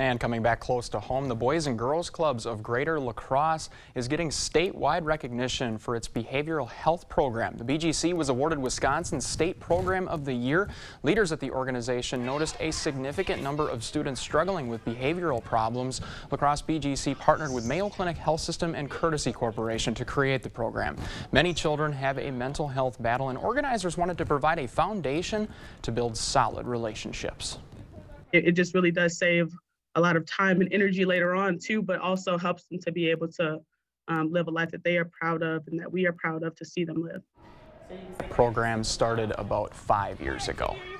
And coming back close to home, the Boys and Girls Clubs of Greater La Crosse is getting statewide recognition for its behavioral health program. The BGC was awarded Wisconsin's State Program of the Year. Leaders at the organization noticed a significant number of students struggling with behavioral problems. La Crosse BGC partnered with Mayo Clinic Health System and Courtesy Corporation to create the program. Many children have a mental health battle and organizers wanted to provide a foundation to build solid relationships. It, it just really does save a lot of time and energy later on too, but also helps them to be able to um, live a life that they are proud of and that we are proud of to see them live. The program started about five years ago.